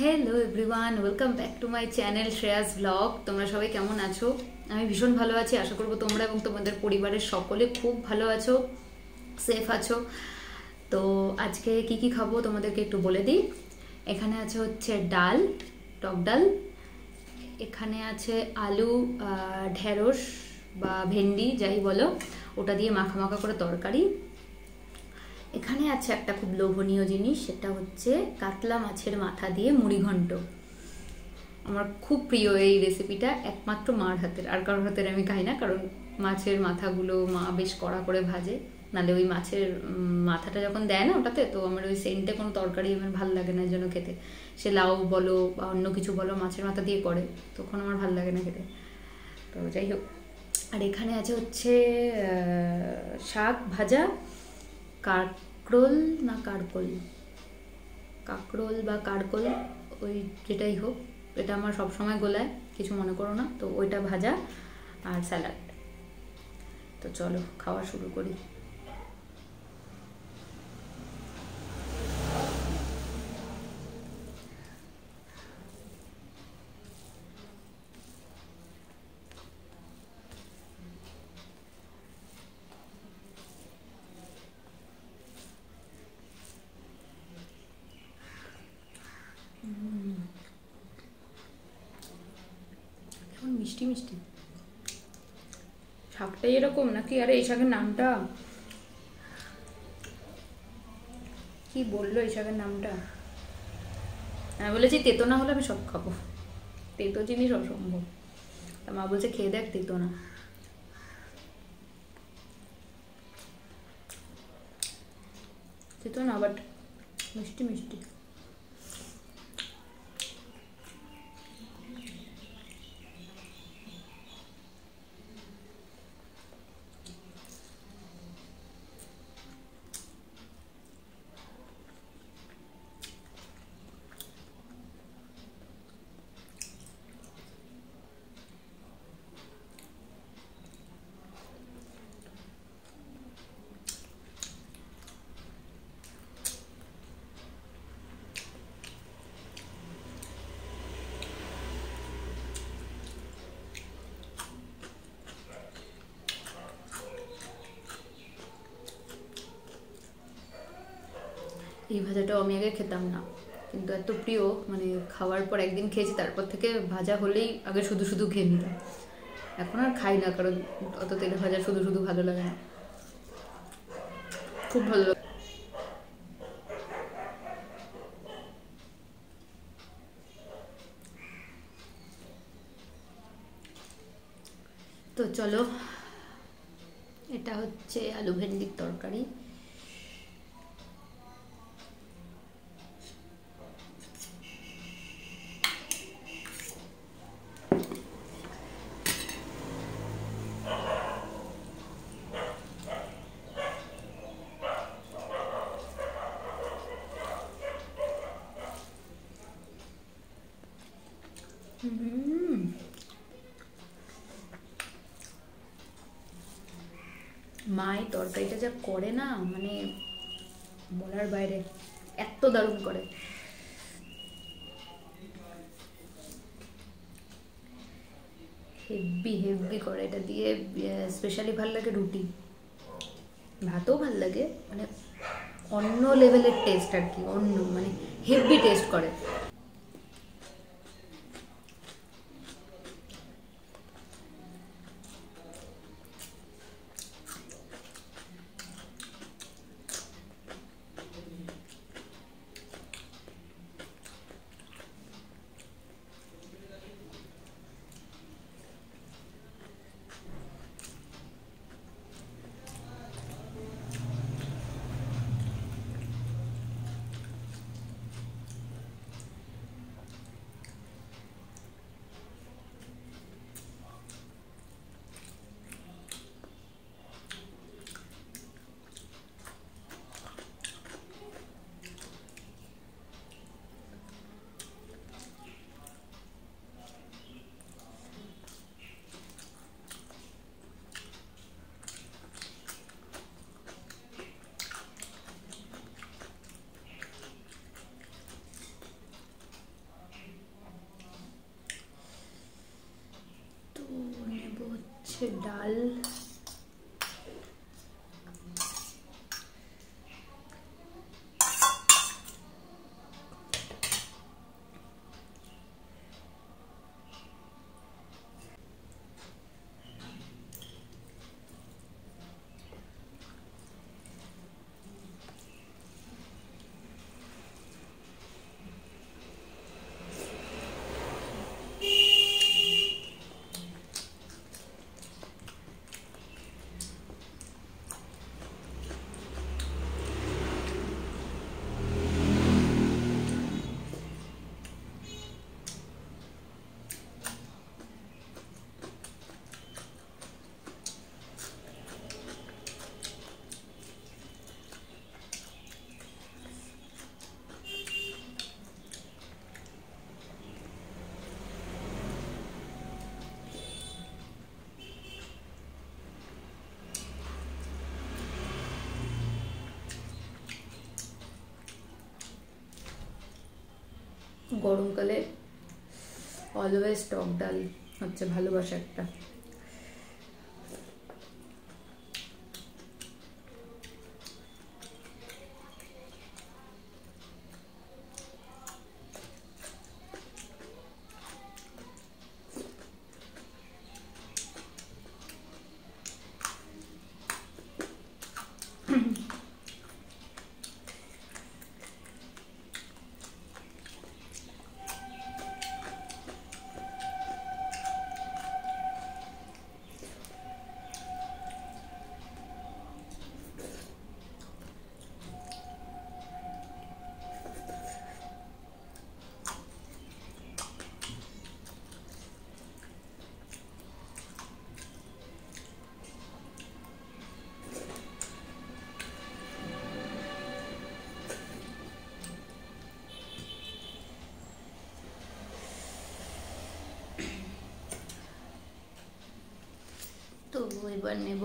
Hello everyone welcome back to my channel Shreyas blog তোমরা সবাই কেমন আছো? আমি ভীষণ ভালো আছি, আশা করব তোমরা এবং তোমাদের পরিবারের সকলে খুব ভালো আছো সেফ আছো। তো আজকে কি কি খাব তোমাদেরকে একটু বলে দিই। এখানে আছে হচ্ছে ডাল, টক ডাল। এখানে আছে আলু ঢেঁড়স বা ভেন্ডি, যাই বলো। ওটা দিয়ে মাখা মাখা করে তরকারি। এখানে আছে একটা খুব লোভনীয় জিনিস, সেটা হচ্ছে কাতলা মাছের মাথা দিয়ে মুড়িঘণ্ট আমার খুব প্রিয় এই রেসিপিটা একমাত্র মার হাতের, আর কারোর হাতের আমি খাই না, কারণ মাছের মাথাগুলো মা বেশ কড়া করে ভাজে। নালে ওই মাছের মাথাটা যখন দেয় না ওটাতে, তো আমার ওই সেন্টে কোনো তরকারি আমার ভালো লাগে না জন্য খেতে। সে লাউ বলো বা অন্য কিছু বলো মাছের মাথা দিয়ে করে, তখন আমার ভালো লাগে না খেতে। তো যাই হোক, আর এখানে আছে হচ্ছে শাক ভাজা কাকরোল না কারকোল? কাকরোল বা কারকোল, ওই যেটাই হোক, এটা আমার সবসময় গোলায়, কিছু মনে করো না। তো ওইটা ভাজা আর স্যালাড। তো চলো, খাওয়া শুরু করি কেমন মিষ্টি মিষ্টি। শাকটাই এরকম নাকি? আরে এই শাকের নামটা? কি বলল এই শাকের নামটা? আমি বলেছি তেতো না হলে আমি সব খাব। তেতো জিনিস অসম্ভব। তা মা বলছে খেয়ে দেখ তেতো না। তেতো না বাট মিষ্টি মিষ্টি। এই ভাজাটাও আমি আগে খেতাম না। কিন্তু এত প্রিয় মানে খাওয়ার পর একদিন খেয়েছি, তারপর থেকে ভাজা হলেই আগে শুধু শুধু খেয়ে নিতাম। এখন আর খাই না, কারণ অত তেলে ভাজা শুধু শুধু ভালো লাগে না। খুব ভালো লাগে। তো চলো, এটা হচ্ছে আলু ভেন্ডির তরকারি। মা, এই তরকারিটা যা করে না মানে বলার বাইরে, এত দারুণ করে। হেভি হেভি করে এটা দিয়ে স্পেশালি ভালো লাগে রুটি। ভাতও ভালো লাগে মানে অন্য লেভেলের টেস্ট আর কি, অন্য মানে হেভি টেস্ট করে। হচ্ছে গরমকালে অলওয়েজ টক ডাল হচ্ছে ভালোবাসা একটা। তো এবার নেব।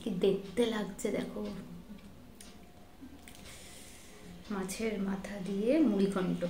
কি দেখতে লাগছে দেখো? মাছের মাথা দিয়ে মুড়িঘণ্ট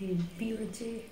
impurity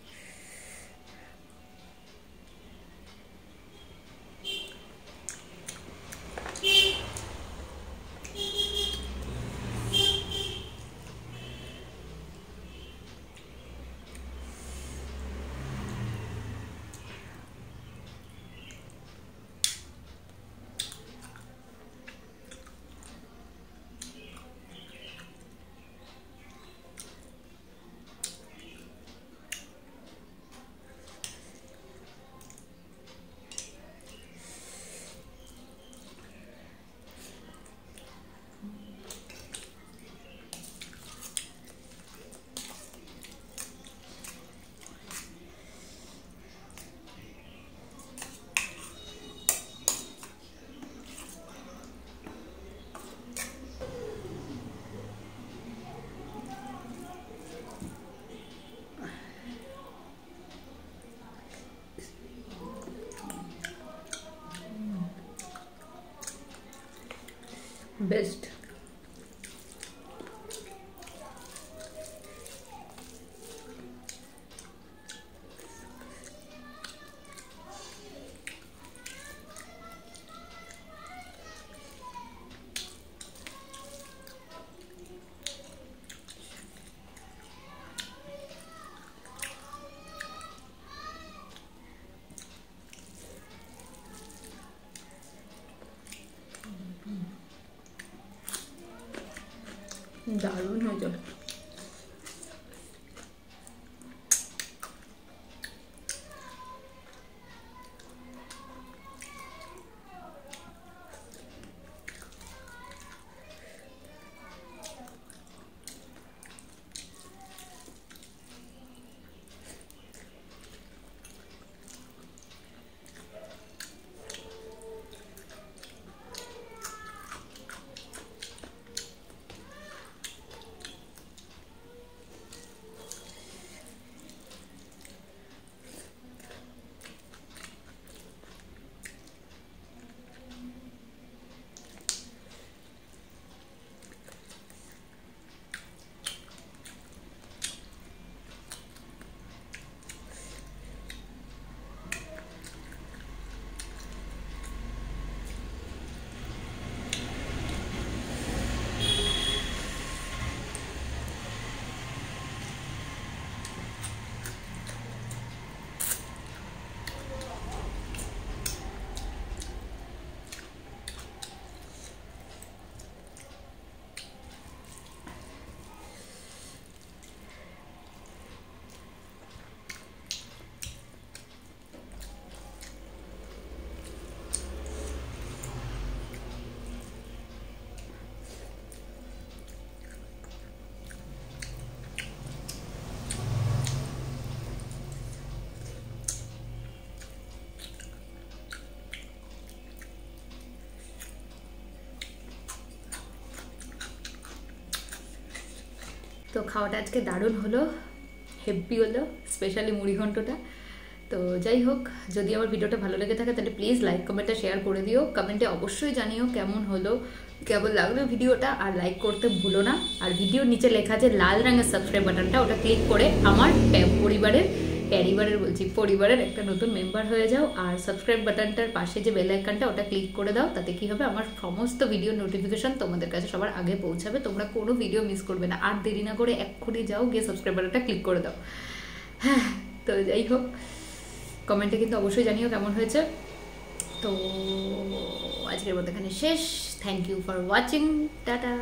হেভি হয়েছে বেস্ট দারুণ হয়েছে তো খাওয়াটা আজকে দারুণ হলো হেভি হলো স্পেশালি মুড়িঘণ্টটা তো যাই হোক, যদি আমার ভিডিওটা ভালো লেগে থাকে তাহলে প্লিজ লাইক কমেন্টটা শেয়ার করে দিও। কমেন্টে অবশ্যই জানিও কেমন হলো, কেমন লাগল ভিডিওটা, আর লাইক করতে ভুলো না। আর ভিডিওর নিচে লেখা যে লাল রঙের সাবস্ক্রাইব বাটনটা ওটা ক্লিক করে আমার পরিবারের প্যারিবারের বলছি পরিবারের একটা নতুন মেম্বার হয়ে যাও আর সাবস্ক্রাইব বাটনটার পাশে যে বেল আইকনটা ওটা ক্লিক করে দাও, তাতে কি হবে? আমার সমস্ত ভিডিও নোটিফিকেশন তোমাদের কাছে সবার আগে পৌঁছাবে। তোমরা কোনো ভিডিও মিস করবে না। আর দেরি না করে এক্ষুনি যাও, গিয়ে সাবস্ক্রাইব বাটনটা ক্লিক করে দাও। হ্যাঁ তো যাই হোক কমেন্টে কিন্তু অবশ্যই জানিও কেমন হয়েছে। তো আজকের মতো এখানে শেষ। Thank you for watching tata.